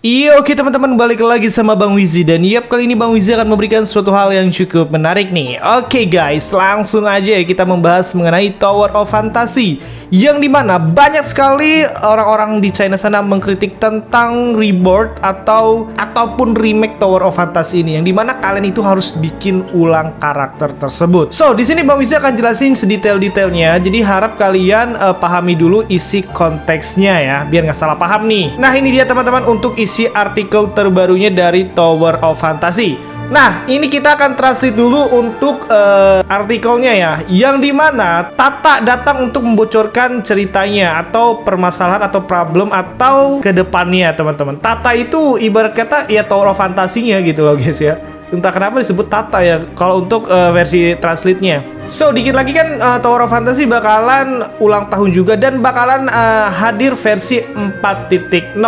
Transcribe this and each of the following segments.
Iya oke teman-teman balik lagi sama Bang Wizi. Dan yap kali ini Bang Wizi akan memberikan suatu hal yang cukup menarik nih. Oke guys langsung aja kita membahas mengenai Tower of Fantasy Yang di mana banyak sekali orang-orang di China sana mengkritik tentang reboard atau Ataupun remake Tower of Fantasy ini Yang di mana kalian itu harus bikin ulang karakter tersebut. So di sini Bang Wizi akan jelasin sedetail-detailnya. Jadi harap kalian uh, pahami dulu isi konteksnya ya Biar nggak salah paham nih. Nah ini dia teman-teman untuk isi artikel terbarunya dari Tower of Fantasy. Nah, ini kita akan translate dulu untuk uh, artikelnya ya, yang di mana Tata datang untuk membocorkan ceritanya atau permasalahan atau problem atau ke depannya teman-teman. Tata itu ibarat kata ya Tower of Fantasy-nya gitu loh guys ya. Entah kenapa disebut Tata ya kalau untuk uh, versi translate-nya. So, dikit lagi kan uh, Tower of Fantasy bakalan ulang tahun juga dan bakalan uh, hadir versi 4.0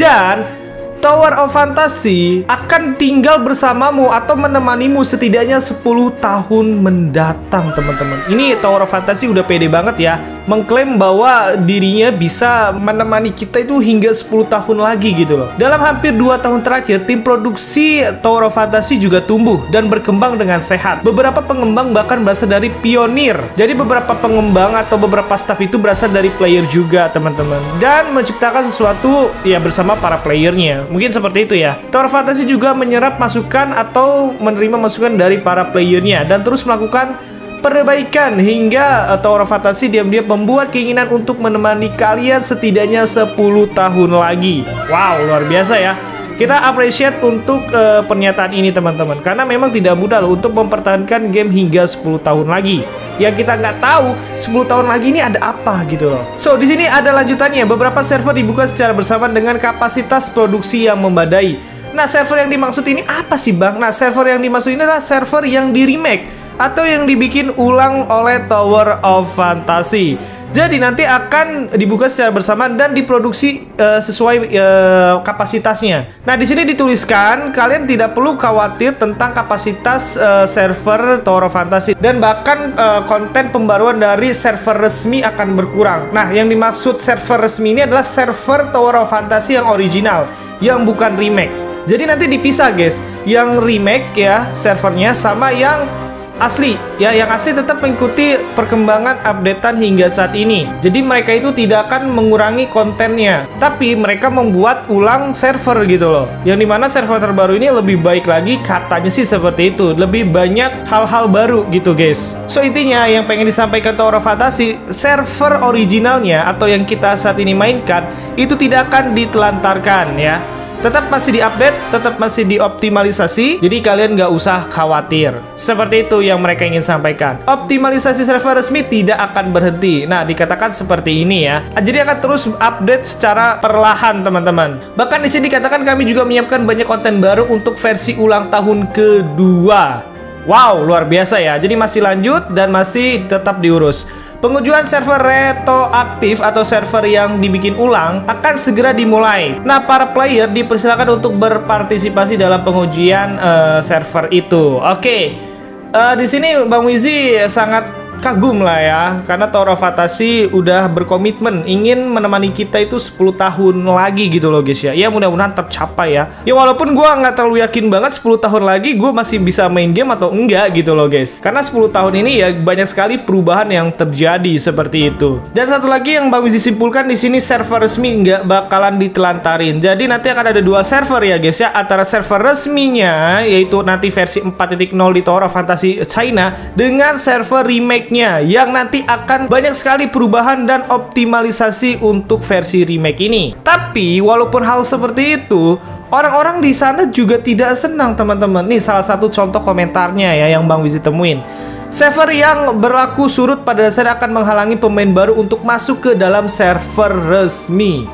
dan Tower of Fantasy akan tinggal bersamamu atau menemanimu setidaknya 10 tahun mendatang teman-teman. Ini Tower of Fantasy udah pede banget ya Mengklaim bahwa dirinya bisa menemani kita itu hingga 10 tahun lagi gitu loh. Dalam hampir 2 tahun terakhir tim produksi Tower of Fantasy juga tumbuh dan berkembang dengan sehat. Beberapa pengembang bahkan berasal dari pionir Jadi beberapa pengembang atau beberapa staff itu berasal dari player juga teman-teman. Dan menciptakan sesuatu ya bersama para playernya. Mungkin seperti itu ya. Tower Fantasy juga menyerap masukan atau menerima masukan dari para playernya dan terus melakukan perbaikan hingga uh, Tower Fantasy diam-diam membuat keinginan untuk menemani kalian setidaknya 10 tahun lagi. Wow, luar biasa ya. Kita appreciate untuk uh, pernyataan ini teman-teman karena memang tidak mudah loh untuk mempertahankan game hingga 10 tahun lagi yang kita nggak tahu 10 tahun lagi ini ada apa gitu loh. So di sini ada lanjutannya. Beberapa server dibuka secara bersamaan dengan kapasitas produksi yang membadai. Nah server yang dimaksud ini apa sih bang? Nah server yang dimaksud ini adalah server yang di remake atau yang dibikin ulang oleh Tower of Fantasy. Jadi nanti akan dibuka secara bersamaan dan diproduksi uh, sesuai uh, kapasitasnya. Nah, di sini dituliskan kalian tidak perlu khawatir tentang kapasitas uh, server Tower of Fantasy dan bahkan uh, konten pembaruan dari server resmi akan berkurang. Nah, yang dimaksud server resmi ini adalah server Tower of Fantasy yang original, yang bukan remake. Jadi nanti dipisah, guys. Yang remake ya servernya sama yang asli ya yang asli tetap mengikuti perkembangan updatean hingga saat ini. Jadi mereka itu tidak akan mengurangi kontennya tapi mereka membuat ulang server gitu loh. Yang di mana server terbaru ini lebih baik lagi katanya sih seperti itu. Lebih banyak hal-hal baru gitu guys. So intinya yang pengen disampaikan Tower of Fantasy server originalnya atau yang kita saat ini mainkan itu tidak akan ditelantarkan ya tetap masih diupdate, tetap masih dioptimalisasi. Jadi kalian nggak usah khawatir. Seperti itu yang mereka ingin sampaikan. Optimalisasi server resmi tidak akan berhenti. Nah, dikatakan seperti ini ya. Jadi akan terus update secara perlahan, teman-teman. Bahkan di sini dikatakan kami juga menyiapkan banyak konten baru untuk versi ulang tahun kedua. Wow, luar biasa ya. Jadi masih lanjut dan masih tetap diurus. Pengujian server retroaktif atau server yang dibikin ulang akan segera dimulai. Nah, para player dipersilakan untuk berpartisipasi dalam pengujian uh, server itu. Oke. Okay. Uh, eh, di sini Bang Wizi sangat kagum lah ya karena Toro Fantasy udah berkomitmen ingin menemani kita itu 10 tahun lagi gitu loh guys ya. Ya mudah-mudahan tercapai ya. Ya walaupun gue nggak terlalu yakin banget 10 tahun lagi gue masih bisa main game atau enggak gitu loh guys. Karena 10 tahun ini ya banyak sekali perubahan yang terjadi seperti itu. Dan satu lagi yang Bang Wizi simpulkan di sini server resmi nggak bakalan ditelantarin. Jadi nanti akan ada dua server ya guys ya. Antara server resminya yaitu nanti versi 4.0 di Toro Fantasy China dengan server remake remake-nya yang nanti akan banyak sekali perubahan dan optimalisasi untuk versi remake ini. Tapi walaupun hal seperti itu, orang-orang di sana juga tidak senang teman-teman. Nih salah satu contoh komentarnya ya yang Bang Wizi temuin. Server yang berlaku surut pada dasarnya akan menghalangi pemain baru untuk masuk ke dalam server resmi.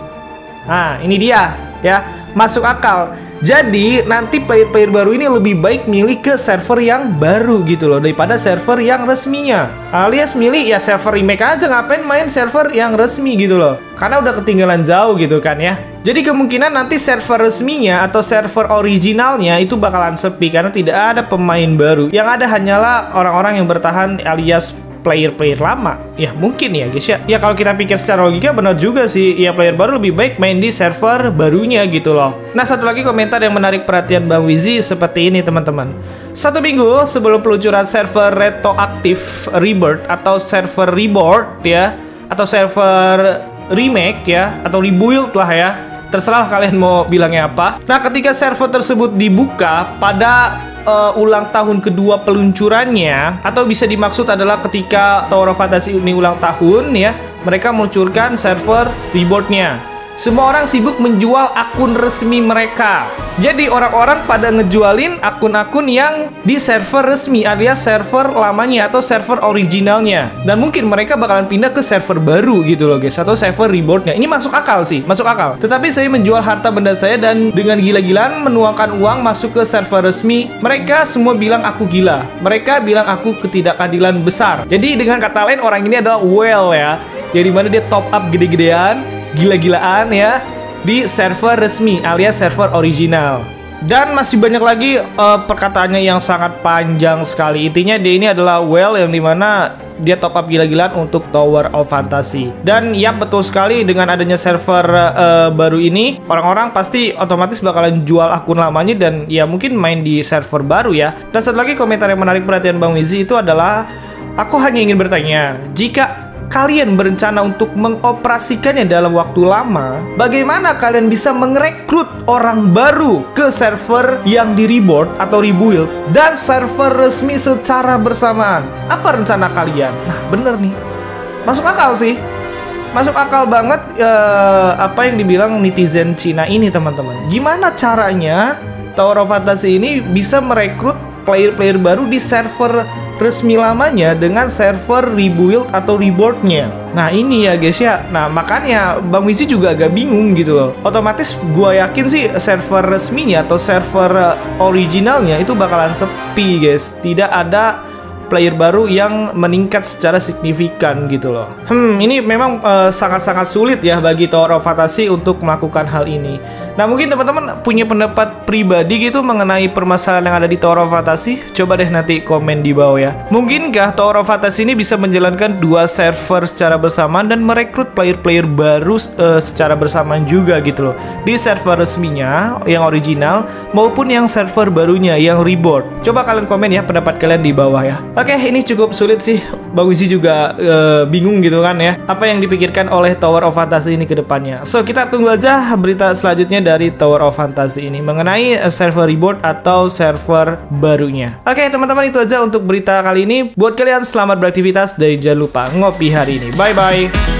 Nah, ini dia ya, masuk akal. Jadi nanti player-player baru ini lebih baik milih ke server yang baru gitu loh daripada server yang resminya. Alias milih ya server remake aja ngapain main server yang resmi gitu loh. Karena udah ketinggalan jauh gitu kan ya. Jadi kemungkinan nanti server resminya atau server originalnya itu bakalan sepi karena tidak ada pemain baru. Yang ada hanyalah orang-orang yang bertahan alias player-player lama. Ya mungkin ya guys ya. Ya kalau kita pikir secara logika benar juga sih. Ya player baru lebih baik main di server barunya gitu loh. Nah satu lagi komentar yang menarik perhatian Bang Wizi seperti ini teman-teman. Satu minggu sebelum peluncuran server retroaktif Rebirth atau server Reborn ya atau server remake ya atau rebuild lah ya terserah kalian mau bilangnya apa. Nah, ketika server tersebut dibuka pada uh, ulang tahun kedua peluncurannya atau bisa dimaksud adalah ketika Tower of Fantasy ini ulang tahun ya, mereka meluncurkan server rebootnya. Semua orang sibuk menjual akun resmi mereka. Jadi orang-orang pada ngejualin akun-akun yang di server resmi alias server lamanya atau server originalnya. Dan mungkin mereka bakalan pindah ke server baru gitu loh guys atau server rebootnya. Ini masuk akal sih, masuk akal. Tetapi saya menjual harta benda saya dan dengan gila-gilaan menuangkan uang masuk ke server resmi. Mereka semua bilang aku gila. Mereka bilang aku ketidakadilan besar. Jadi dengan kata lain orang ini adalah well ya. Jadi mana dia top up gede-gedean gila-gilaan ya di server resmi alias server original. Dan masih banyak lagi uh, perkataannya yang sangat panjang sekali. Intinya dia ini adalah well yang di mana dia top up gila-gilaan untuk Tower of Fantasy. Dan ya betul sekali dengan adanya server uh, baru ini, orang-orang pasti otomatis bakalan jual akun lamanya dan ya mungkin main di server baru ya. Dan satu lagi komentar yang menarik perhatian Bang Wizi itu adalah Aku hanya ingin bertanya, jika kalian berencana untuk mengoperasikannya dalam waktu lama, bagaimana kalian bisa merekrut orang baru ke server yang di reboot atau rebuild dan server resmi secara bersamaan? Apa rencana kalian? Nah, bener nih. Masuk akal sih. Masuk akal banget uh, apa yang dibilang netizen Cina ini, teman-teman. Gimana caranya Tower of Fantasy ini bisa merekrut player-player baru di server resmi lamanya dengan server rebuild atau reboardnya. Nah ini ya guys ya. Nah makanya Bang Wizi juga agak bingung gitu loh. Otomatis gue yakin sih server resminya atau server eh, originalnya itu bakalan sepi guys. Tidak ada player baru yang meningkat secara signifikan gitu loh. Hmm, ini memang eh, sangat-sangat uh, sulit ya bagi Tower of Fantasy untuk melakukan hal ini. Nah, mungkin teman-teman punya pendapat pribadi gitu mengenai permasalahan yang ada di Tower of Fantasy? Coba deh nanti komen di bawah ya. Mungkinkah Tower of Fantasy ini bisa menjalankan dua server secara bersamaan dan merekrut player-player baru uh, secara bersamaan juga gitu loh. Di server resminya yang original maupun yang server barunya yang reboot. Coba kalian komen ya pendapat kalian di bawah ya. Oke, ini cukup sulit sih. Bang Wizi juga uh, bingung gitu kan ya. Apa yang dipikirkan oleh Tower of Fantasy ini ke depannya. So, kita tunggu aja berita selanjutnya dari Tower of Fantasy ini mengenai uh, server reboot atau server barunya. Oke, teman-teman itu aja untuk berita kali ini. Buat kalian selamat beraktivitas dan jangan lupa ngopi hari ini. Bye bye.